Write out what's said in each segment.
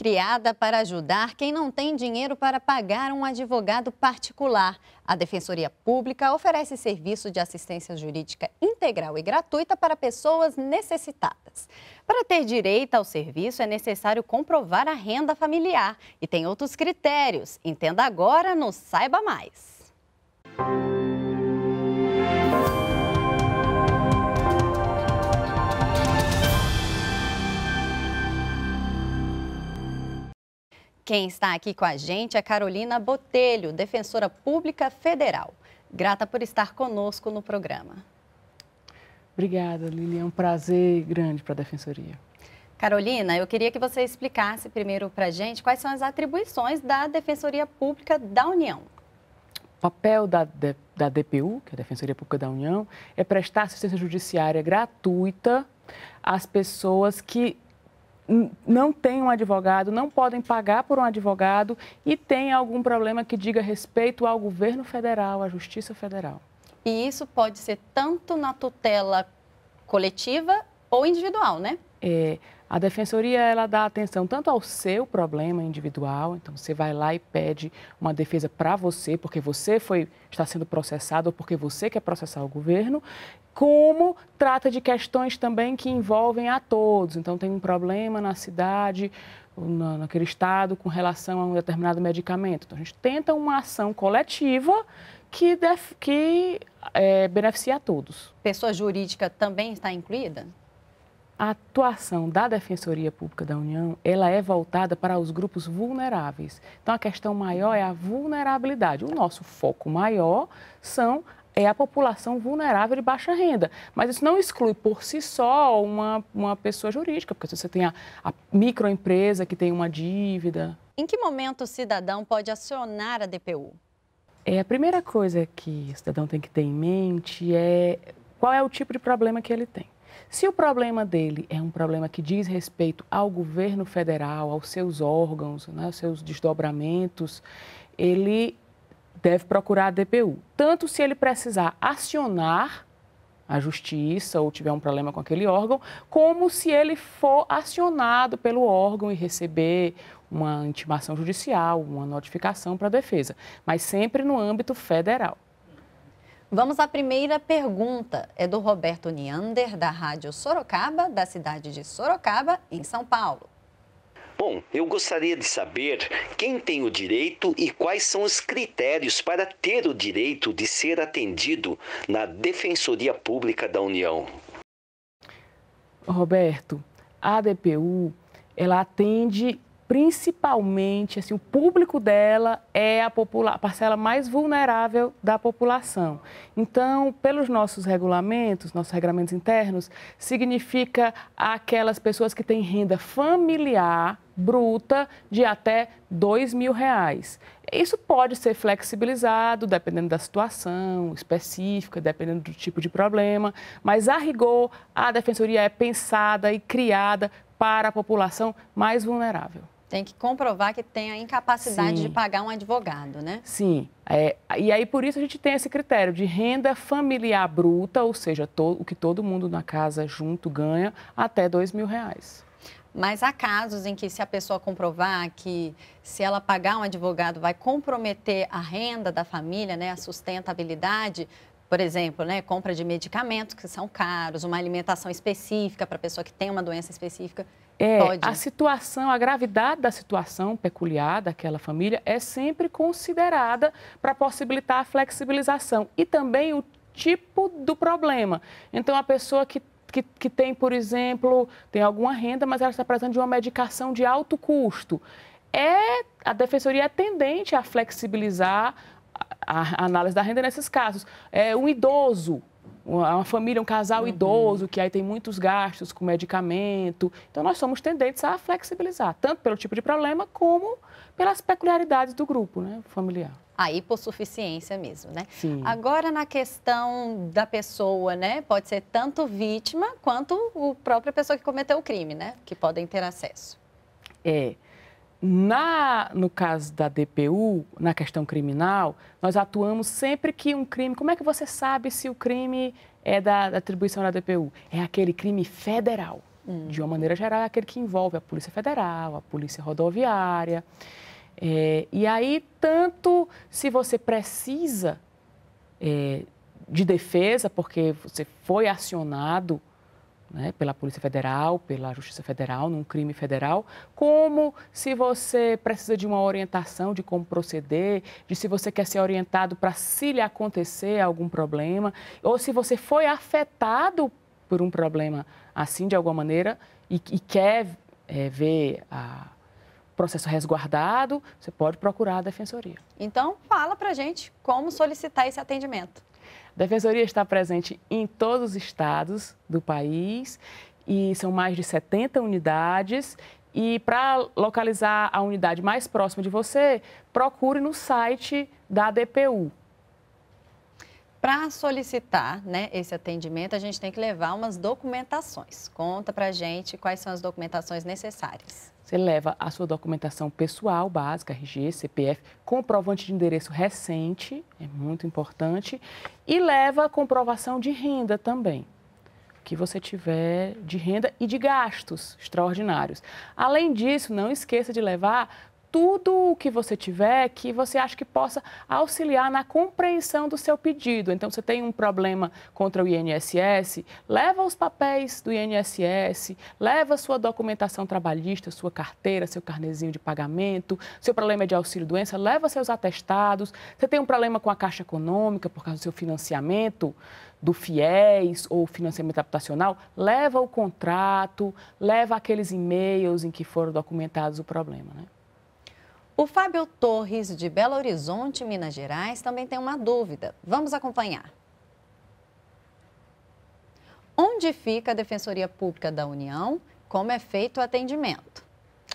criada para ajudar quem não tem dinheiro para pagar um advogado particular. A Defensoria Pública oferece serviço de assistência jurídica integral e gratuita para pessoas necessitadas. Para ter direito ao serviço, é necessário comprovar a renda familiar e tem outros critérios. Entenda agora no Saiba Mais. Quem está aqui com a gente é Carolina Botelho, defensora pública federal. Grata por estar conosco no programa. Obrigada, Lili. É um prazer grande para a Defensoria. Carolina, eu queria que você explicasse primeiro para a gente quais são as atribuições da Defensoria Pública da União. O papel da, da DPU, que é a Defensoria Pública da União, é prestar assistência judiciária gratuita às pessoas que não têm um advogado, não podem pagar por um advogado e têm algum problema que diga respeito ao governo federal, à Justiça Federal. E isso pode ser tanto na tutela coletiva ou individual, né? É, a defensoria ela dá atenção tanto ao seu problema individual, então você vai lá e pede uma defesa para você, porque você foi está sendo processado ou porque você quer processar o governo, como trata de questões também que envolvem a todos. Então tem um problema na cidade, na, naquele estado com relação a um determinado medicamento. Então a gente tenta uma ação coletiva que, def, que é, beneficia a todos. Pessoa jurídica também está incluída? A atuação da Defensoria Pública da União, ela é voltada para os grupos vulneráveis. Então, a questão maior é a vulnerabilidade. O nosso foco maior são é a população vulnerável de baixa renda. Mas isso não exclui por si só uma, uma pessoa jurídica, porque se você tem a, a microempresa que tem uma dívida. Em que momento o cidadão pode acionar a DPU? É, a primeira coisa que o cidadão tem que ter em mente é qual é o tipo de problema que ele tem. Se o problema dele é um problema que diz respeito ao governo federal, aos seus órgãos, né, aos seus desdobramentos, ele deve procurar a DPU. Tanto se ele precisar acionar a justiça ou tiver um problema com aquele órgão, como se ele for acionado pelo órgão e receber uma intimação judicial, uma notificação para a defesa, mas sempre no âmbito federal. Vamos à primeira pergunta. É do Roberto Niander, da Rádio Sorocaba, da cidade de Sorocaba, em São Paulo. Bom, eu gostaria de saber quem tem o direito e quais são os critérios para ter o direito de ser atendido na Defensoria Pública da União. Roberto, a DPU, ela atende principalmente, assim, o público dela é a, a, parcela mais vulnerável da população. Então, pelos nossos regulamentos, nossos regulamentos internos, significa aquelas pessoas que têm renda familiar bruta de até dois mil reais. Isso pode ser flexibilizado dependendo da situação específica, dependendo do tipo de problema, mas a rigor a defensoria é pensada e criada para a população mais vulnerável. Tem que comprovar que tem a incapacidade Sim. de pagar um advogado, né? Sim. É, e aí, por isso, a gente tem esse critério de renda familiar bruta, ou seja, to, o que todo mundo na casa junto ganha, até dois mil reais. Mas há casos em que, se a pessoa comprovar que, se ela pagar um advogado, vai comprometer a renda da família, né, a sustentabilidade, por exemplo, né, compra de medicamentos que são caros, uma alimentação específica para a pessoa que tem uma doença específica, é, Pode. a situação, a gravidade da situação peculiar daquela família é sempre considerada para possibilitar a flexibilização e também o tipo do problema. Então, a pessoa que que, que, tem, por exemplo, tem alguma renda, mas ela está precisando de uma medicação de alto custo. É, a defensoria é tendente a flexibilizar a, a análise da renda nesses casos. É um idoso uma família, um casal uhum. idoso, que aí tem muitos gastos com medicamento. Então, nós somos tendentes a flexibilizar, tanto pelo tipo de problema, como pelas peculiaridades do grupo né, familiar. A hipossuficiência mesmo, né? Sim. Agora, na questão da pessoa, né? Pode ser tanto vítima quanto a própria pessoa que cometeu o crime, né? Que podem ter acesso. É. Na, no caso da DPU, na questão criminal, nós atuamos sempre que um crime. Como é que você sabe se o crime é da, da atribuição da DPU? É aquele crime federal. hum. de uma maneira geral, é aquele que envolve a Polícia Federal, a Polícia Rodoviária. É, e aí, tanto se você precisa é, de defesa, porque você foi acionado né, pela Polícia Federal, pela Justiça Federal, num crime federal, como se você precisa de uma orientação de como proceder, de se você quer ser orientado para se lhe acontecer algum problema, ou se você foi afetado por um problema assim de alguma maneira e, e quer é, ver a processo resguardado, você pode procurar a defensoria. Então, fala para gente como solicitar esse atendimento. A defensoria está presente em todos os estados do país e são mais de 70 unidades. E para localizar a unidade mais próxima de você, procure no site da DPU. Para solicitar né, esse atendimento, a gente tem que levar umas documentações. Conta para gente quais são as documentações necessárias. Você leva a sua documentação pessoal básica, RG, CPF, comprovante de endereço recente, é muito importante, e leva comprovação de renda também que você tiver de renda e de gastos extraordinários. Além disso, não esqueça de levar tudo o que você tiver que você acha que possa auxiliar na compreensão do seu pedido. Então, você tem um problema contra o INSS, leva os papéis do INSS, leva sua documentação trabalhista, sua carteira, seu carnezinho de pagamento. Seu problema é de auxílio-doença, leva seus atestados. Você tem um problema com a Caixa Econômica por causa do seu financiamento, do FIES ou financiamento habitacional, leva o contrato, leva aqueles e-mails em que foram documentados o problema, né? O Fábio Torres, de Belo Horizonte, Minas Gerais, também tem uma dúvida. Vamos acompanhar. Onde fica a Defensoria Pública da União? Como é feito o atendimento?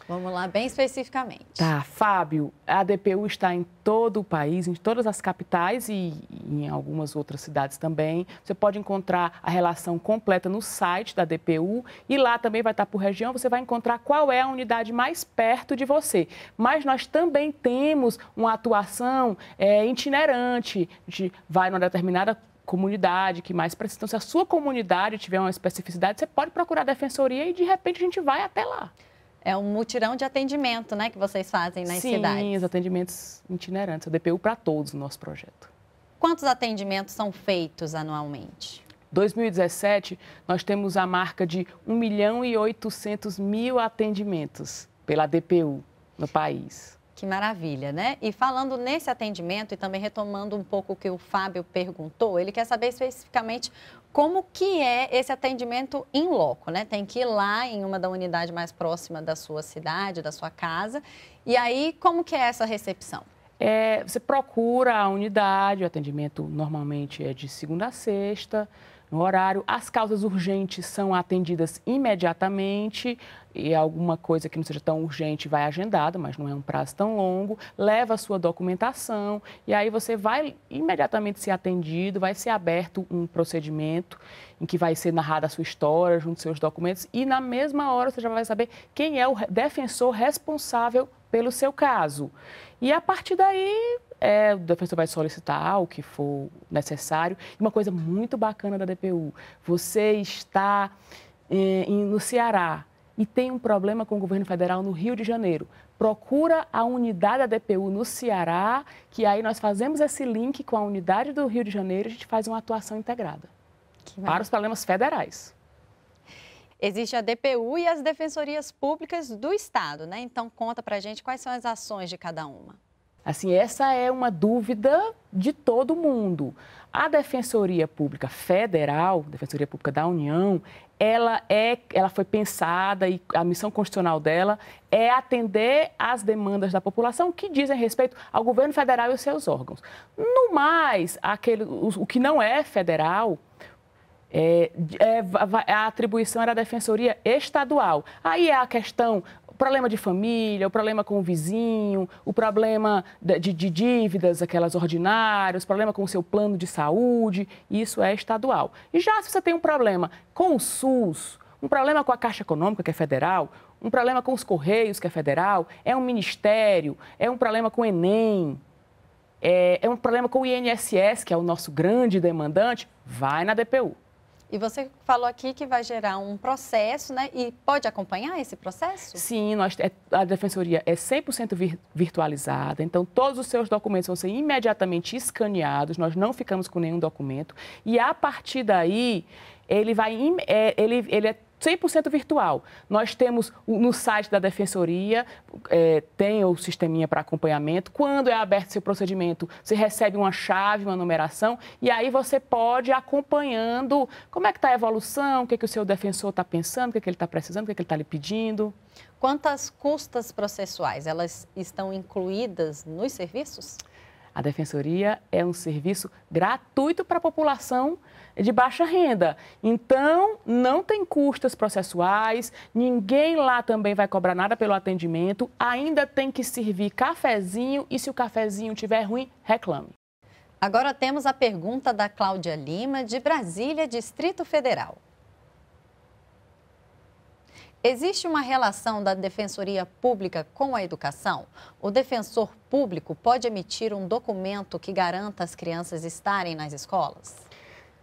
Vamos lá, bem especificamente. Tá, Fábio, a DPU está em todo o país, em todas as capitais e em algumas outras cidades também. Você pode encontrar a relação completa no site da DPU e lá também vai estar por região, você vai encontrar qual é a unidade mais perto de você. Mas nós também temos uma atuação é, itinerante, gente vai numa determinada comunidade que mais precisa. Então, se a sua comunidade tiver uma especificidade, você pode procurar a defensoria e de repente a gente vai até lá. É um mutirão de atendimento, né, que vocês fazem nas Sim, cidades. Sim, os atendimentos itinerantes, a DPU para todos no nosso projeto. Quantos atendimentos são feitos anualmente? 2017, nós temos a marca de 1 milhão e 800 mil atendimentos pela DPU no país. Que maravilha, né? E falando nesse atendimento e também retomando um pouco o que o Fábio perguntou, ele quer saber especificamente como que é esse atendimento em loco, né? Tem que ir lá em uma da unidade mais próxima da sua cidade, da sua casa. E aí, como que é essa recepção? É, você procura a unidade, o atendimento normalmente é de segunda a sexta, no horário. As causas urgentes são atendidas imediatamente e alguma coisa que não seja tão urgente vai agendada, mas não é um prazo tão longo. Leva a sua documentação e aí você vai imediatamente ser atendido, vai ser aberto um procedimento em que vai ser narrada a sua história junto aos seus documentos e na mesma hora você já vai saber quem é o defensor responsável pelo seu caso. E a partir daí é, o defensor vai solicitar o que for necessário. E uma coisa muito bacana da DPU, você está é, no Ceará e tem um problema com o governo federal no Rio de Janeiro. Procura a unidade da DPU no Ceará, que aí nós fazemos esse link com a unidade do Rio de Janeiro e a gente faz uma atuação integrada para os problemas federais. Existe a DPU e as defensorias públicas do Estado, né? Então conta para a gente quais são as ações de cada uma. Assim, essa é uma dúvida de todo mundo. A Defensoria Pública Federal, Defensoria Pública da União, ela é, ela foi pensada e a missão constitucional dela é atender às demandas da população que dizem respeito ao governo federal e os seus órgãos. No mais, aquele, o, o que não é federal, é, é, a atribuição era da Defensoria Estadual. Aí é a questão problema de família, o problema com o vizinho, o problema de, de, dívidas, aquelas ordinárias, o problema com o seu plano de saúde, isso é estadual. E já se você tem um problema com o SUS, um problema com a Caixa Econômica, que é federal, um problema com os Correios, que é federal, é um ministério, é um problema com o Enem, é, é um problema com o INSS, que é o nosso grande demandante, vai na DPU. E você falou aqui que vai gerar um processo, né? E pode acompanhar esse processo? Sim, nós, é, a defensoria é 100% vir, virtualizada, então todos os seus documentos vão ser imediatamente escaneados, nós não ficamos com nenhum documento. E a partir daí, ele vai é, ele, ele é 100% virtual. Nós temos no site da Defensoria, é, tem o sisteminha para acompanhamento. Quando é aberto seu procedimento, você recebe uma chave, uma numeração, e aí você pode ir acompanhando como é que está a evolução, o que, é que o seu defensor está pensando, o que, é que ele está precisando, o que, é que ele está lhe pedindo. Quantas custas processuais, elas estão incluídas nos serviços? A Defensoria é um serviço gratuito para a população de baixa renda. Então, não tem custas processuais, ninguém lá também vai cobrar nada pelo atendimento, ainda tem que servir cafezinho e se o cafezinho estiver ruim, reclame. Agora temos a pergunta da Cláudia Lima, de Brasília, Distrito Federal. Existe uma relação da Defensoria Pública com a educação? O defensor público pode emitir um documento que garanta as crianças estarem nas escolas?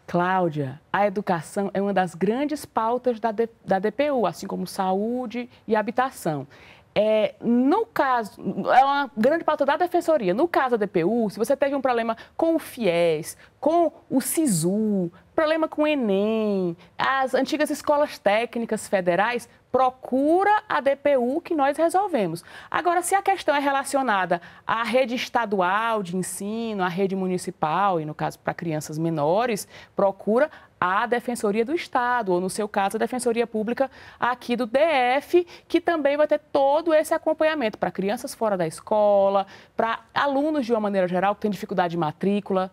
Cláudia, a educação é uma das grandes pautas da, D, da DPU, assim como saúde e habitação. É, no caso, é uma grande pauta da Defensoria. No caso da DPU, se você teve um problema com o FIES, com o SISU, problema com o Enem, as antigas escolas técnicas federais, procura a DPU que nós resolvemos. Agora, se a questão é relacionada à rede estadual de ensino, à rede municipal, e no caso para crianças menores, procura a Defensoria do Estado, ou no seu caso, a Defensoria Pública aqui do DF, que também vai ter todo esse acompanhamento para crianças fora da escola, para alunos de uma maneira geral que têm dificuldade de matrícula.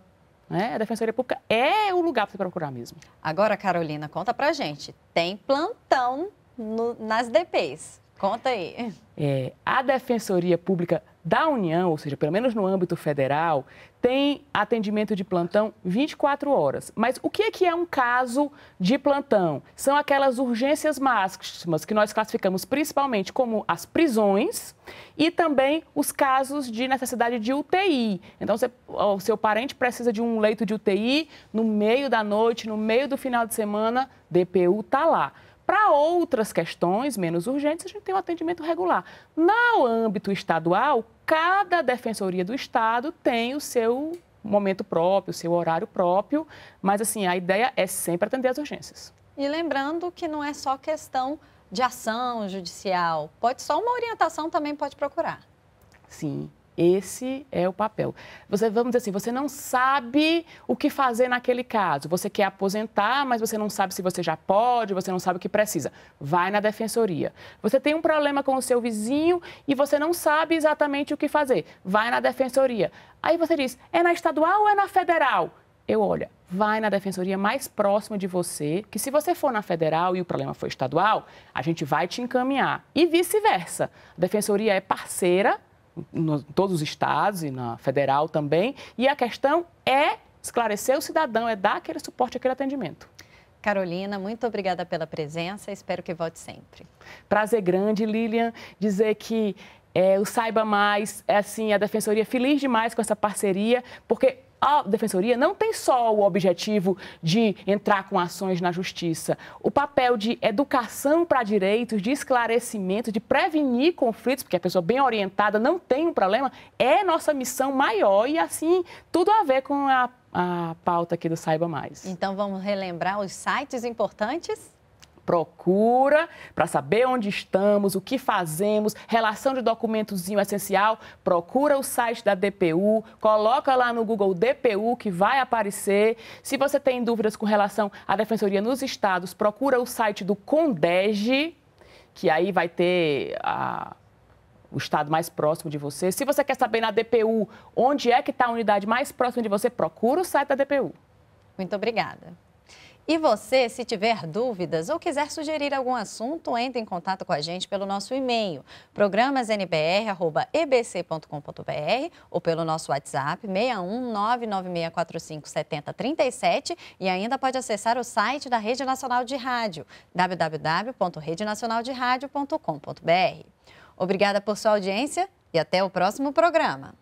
Né? A Defensoria Pública é o lugar para você procurar mesmo. Agora, Carolina, conta pra gente. Tem plantão no, nas DPs. Conta aí. É, a Defensoria Pública da União, ou seja, pelo menos no âmbito federal, tem atendimento de plantão 24 horas. Mas o que é, que é um caso de plantão? São aquelas urgências máximas que nós classificamos principalmente como as prisões e também os casos de necessidade de UTI. Então, você, o seu parente precisa de um leito de UTI no meio da noite, no meio do final de semana, DPU está lá. Para outras questões menos urgentes, a gente tem um atendimento regular. No âmbito estadual, cada defensoria do Estado tem o seu momento próprio, o seu horário próprio, mas assim, a ideia é sempre atender as urgências. E lembrando que não é só questão de ação judicial, pode só uma orientação também pode procurar. Sim, esse é o papel. Você, vamos dizer assim, você não sabe o que fazer naquele caso. Você quer aposentar, mas você não sabe se você já pode, você não sabe o que precisa. Vai na defensoria. Você tem um problema com o seu vizinho e você não sabe exatamente o que fazer. Vai na defensoria. Aí você diz, é na estadual ou é na federal? Eu olha, vai na defensoria mais próxima de você, que se você for na federal e o problema for estadual, a gente vai te encaminhar. E vice-versa. A defensoria é parceira em todos os estados e na federal também. E a questão é esclarecer o cidadão, é dar aquele suporte, aquele atendimento. Carolina, muito obrigada pela presença, espero que volte sempre. Prazer grande, Lilian, dizer que é, o Saiba Mais, é assim, a Defensoria feliz demais com essa parceria, porque a defensoria não tem só o objetivo de entrar com ações na justiça. O papel de educação para direitos, de esclarecimento, de prevenir conflitos, porque a pessoa bem orientada não tem um problema, é nossa missão maior e, assim, tudo a ver com a, a pauta aqui do Saiba Mais. Então, vamos relembrar os sites importantes? Procura para saber onde estamos, o que fazemos, relação de documentozinho essencial, procura o site da DPU, coloca lá no Google DPU que vai aparecer. Se você tem dúvidas com relação à defensoria nos estados, procura o site do Condege, que aí vai ter a o estado mais próximo de você. Se você quer saber na DPU onde é que está a unidade mais próxima de você, procura o site da DPU. Muito obrigada. E você, se tiver dúvidas ou quiser sugerir algum assunto, entre em contato com a gente pelo nosso e-mail, programasnbr.ebc.com.br ou pelo nosso WhatsApp 61 996457037 e ainda pode acessar o site da Rede Nacional de Rádio, www.redenacionalderadio.com.br. Obrigada por sua audiência e até o próximo programa.